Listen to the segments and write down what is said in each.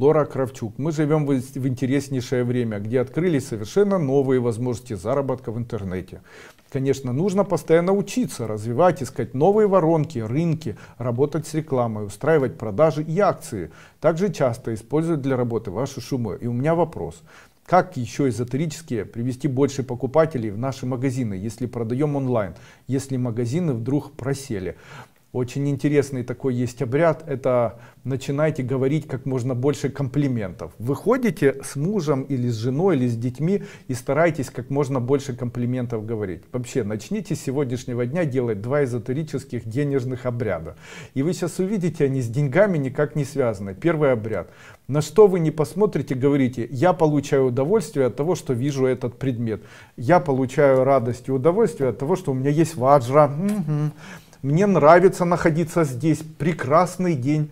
Лора Кравчук. Мы живем в интереснейшее время, где открылись совершенно новые возможности заработка в интернете. Конечно, нужно постоянно учиться, развивать, искать новые воронки, рынки, работать с рекламой, устраивать продажи и акции. Также часто используют для работы ваши шумы. И у меня вопрос. Как еще эзотерически привести больше покупателей в наши магазины, если продаем онлайн, если магазины вдруг просели? Очень интересный такой есть обряд, это начинайте говорить как можно больше комплиментов. Выходите с мужем или с женой или с детьми и старайтесь как можно больше комплиментов говорить. Вообще начните с сегодняшнего дня делать два эзотерических денежных обряда. И вы сейчас увидите, они с деньгами никак не связаны. Первый обряд. На что вы не посмотрите, говорите, я получаю удовольствие от того, что вижу этот предмет. Я получаю радость и удовольствие от того, что у меня есть ваджра. Угу мне нравится находиться здесь, прекрасный день.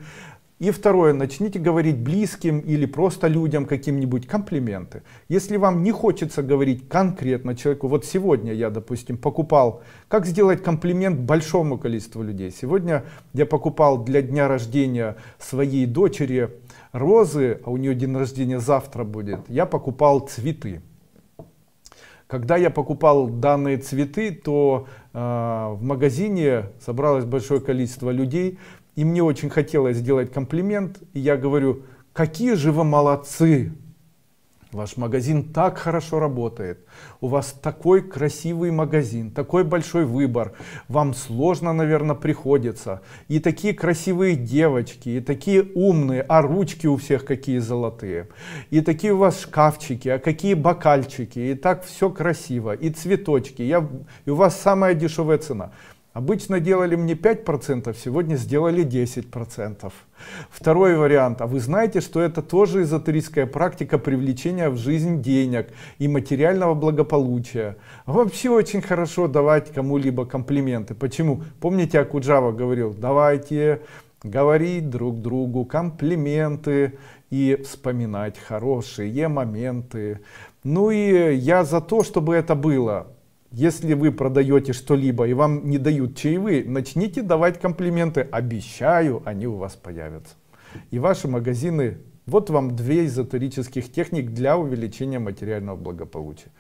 И второе, начните говорить близким или просто людям каким-нибудь комплименты. Если вам не хочется говорить конкретно человеку, вот сегодня я, допустим, покупал, как сделать комплимент большому количеству людей. Сегодня я покупал для дня рождения своей дочери розы, а у нее день рождения завтра будет, я покупал цветы. Когда я покупал данные цветы, то в магазине собралось большое количество людей, и мне очень хотелось сделать комплимент, и я говорю, какие же вы молодцы, Ваш магазин так хорошо работает. У вас такой красивый магазин, такой большой выбор. Вам сложно, наверное, приходится. И такие красивые девочки, и такие умные, а ручки у всех какие золотые. И такие у вас шкафчики, а какие бокальчики. И так все красиво. И цветочки. Я, и у вас самая дешевая цена. Обычно делали мне 5%, сегодня сделали 10%. Второй вариант. А вы знаете, что это тоже эзотерическая практика привлечения в жизнь денег и материального благополучия. Вообще очень хорошо давать кому-либо комплименты. Почему? Помните, Акуджава говорил, давайте говорить друг другу комплименты и вспоминать хорошие моменты. Ну и я за то, чтобы это было. Если вы продаете что-либо и вам не дают чаевые, начните давать комплименты. Обещаю, они у вас появятся. И ваши магазины, вот вам две эзотерических техник для увеличения материального благополучия.